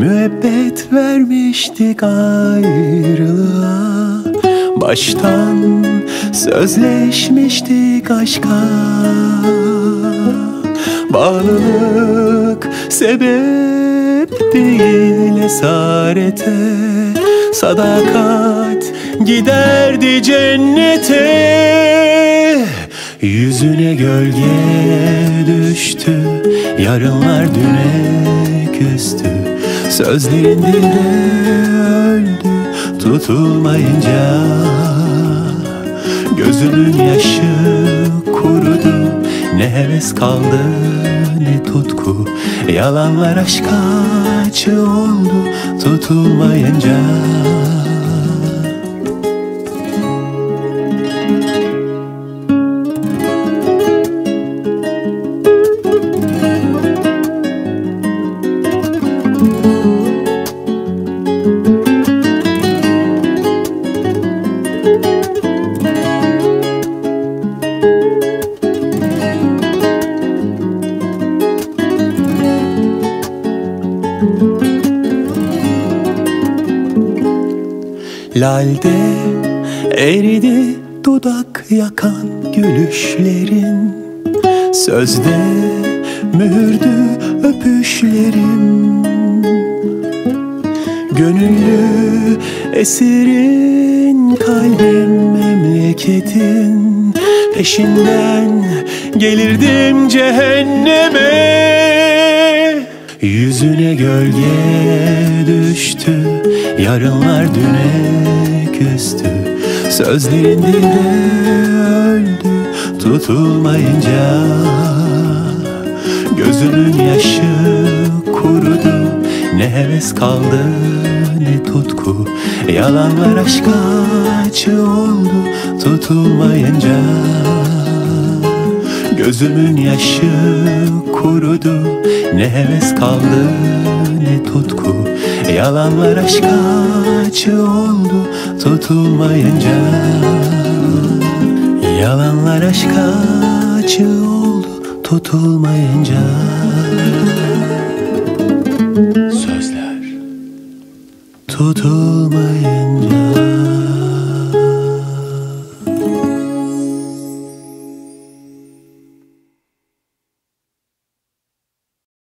Müebbet vermiştik ayrılığa. Baştan sözleşmiştik aşka. Bağlılık sebep değil esarete Sadakat giderdi cennete Yüzüne gölge düştü Yarınlar düne küstü. Sözlerin dilde öldü Tutulmayınca Gözümün yaşı kurudu. Ne heves kaldı ne tutku Yalanlar aşka açı oldu. Tutulmayınca Lalde eridi dudak yakan gülüşlerin Sözde mühürdü öpüşlerim Gönüllü esirin kalbim memleketin Peşinden gelirdim cehenneme Yüzüne gölge düştü Yarınlar düne küstü Sözlerin dilde öldü Tutulmayınca Gözümün yaşı kurudu. Ne heves kaldı ne tutku Yalanlar aşka açı oldu. Tutulmayınca Gözümün yaşı kurudu. Ne heves kaldı ne tutku. Yalanlar aşka acı oldu Tutulmayınca. Yalanlar aşka acı oldu Tutulmayınca. Sözler Tutulmayınca.